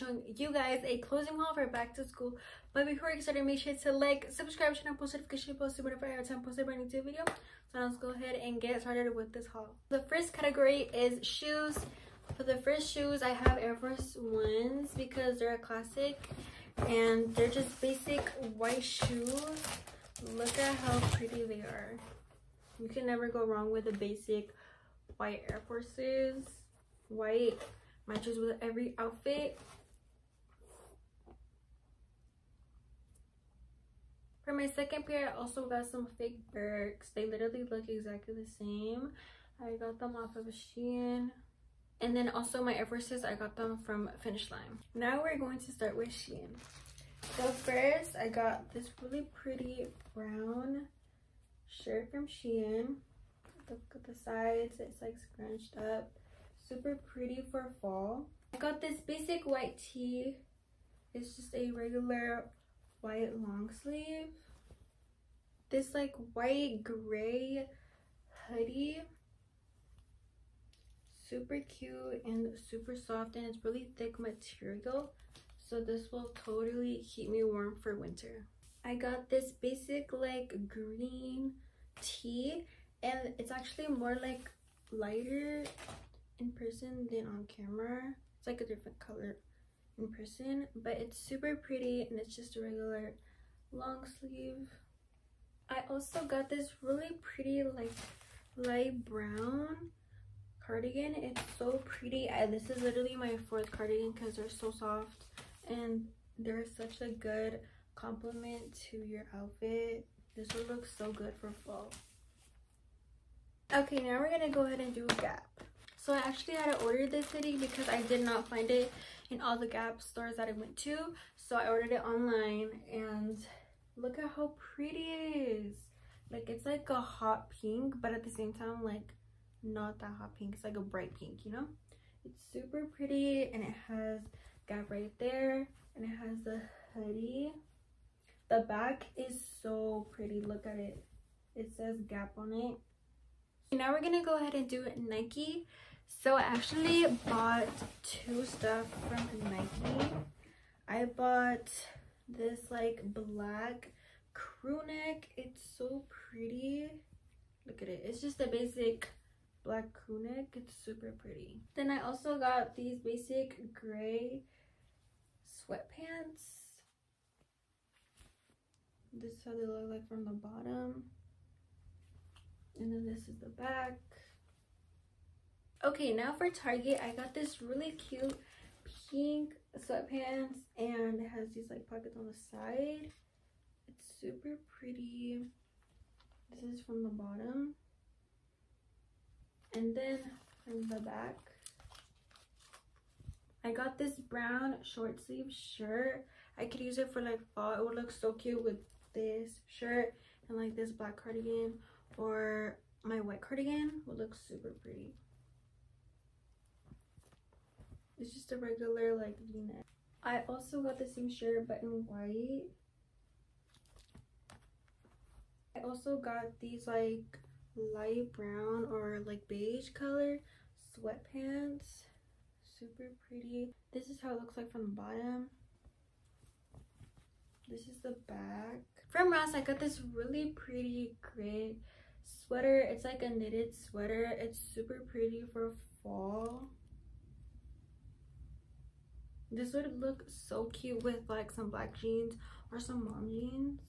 showing you guys a closing haul for back to school. But before I get started, make sure to like, subscribe, turn on post notification, post whenever I have time post a brand new video. So let's go ahead and get started with this haul. The first category is shoes. For the first shoes, I have Air Force Ones because they're a classic and they're just basic white shoes. Look at how pretty they are. You can never go wrong with a basic white Air Forces. White matches with every outfit. For my second pair, I also got some fake Birks. They literally look exactly the same. I got them off of Shein. And then also my Air Forces, I got them from Finish Line. Now we're going to start with Shein. So first, I got this really pretty brown shirt from Shein. Look at the sides, it's like scrunched up. Super pretty for fall. I got this basic white tee. It's just a regular white long sleeve. This like white gray hoodie. Super cute and super soft and it's really thick material. So this will totally keep me warm for winter. I got this basic like green tee and it's actually more like lighter in person than on camera. It's like a different color in person, but it's super pretty and it's just a regular long sleeve. I also got this really pretty like light brown cardigan. It's so pretty. I, this is literally my fourth cardigan because they're so soft and they're such a good complement to your outfit. This will look so good for fall. Okay, now we're gonna go ahead and do a Gap. So I actually had to order this hoodie because I did not find it in all the Gap stores that I went to. So I ordered it online and look at how pretty it is. Like it's like a hot pink, but at the same time, like not that hot pink. It's like a bright pink, you know? It's super pretty and it has Gap right there and it has the hoodie. The back is so pretty. Look at it. It says Gap on it now we're gonna go ahead and do Nike. So I actually bought two stuff from Nike. I bought this like black crew neck. It's so pretty. Look at it. It's just a basic black crew neck. It's super pretty. Then I also got these basic gray sweatpants. This is how they look like from the bottom the back. Okay now for target i got this really cute pink sweatpants and it has these like pockets on the side. It's super pretty. This is from the bottom. And then from the back i got this brown short sleeve shirt. I could use it for like fall. It would look so cute with this shirt and like this black cardigan or my white cardigan would look super pretty. It's just a regular like v-neck. I also got the same shirt but in white. I also got these like light brown or like beige color sweatpants. Super pretty. This is how it looks like from the bottom. This is the back. From Ross, I got this really pretty gray sweater. It's like a knitted sweater. It's super pretty for fall. This would look so cute with like some black jeans or some mom jeans.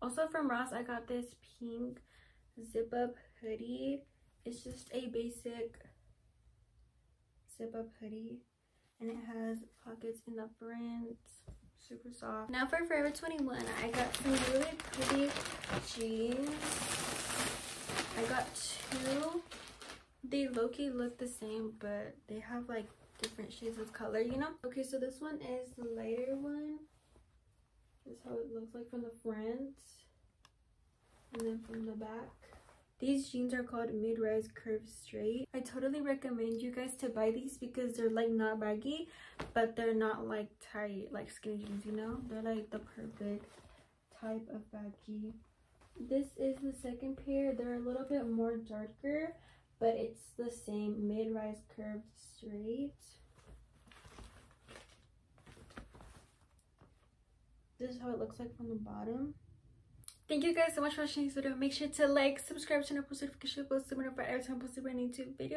Also from ross i got this pink zip up hoodie. It's just a basic zip up hoodie and it has pockets in the front super soft. Now for Forever 21, I got some really pretty jeans. I got two. They low-key look the same, but they have like different shades of color, you know? Okay, so this one is the lighter one. This is how it looks like from the front. And then from the back. These jeans are called mid-rise curve straight. I totally recommend you guys to buy these because they're like not baggy, but they're not like tight, like skinny jeans, you know? They're like the perfect type of baggy. This is the second pair. They're a little bit more darker, but it's the same mid-rise curved straight. This is how it looks like from the bottom. Thank you guys so much for watching this video. Make sure to like, subscribe, turn on post notification bell so whenever every time I post a brand new YouTube video.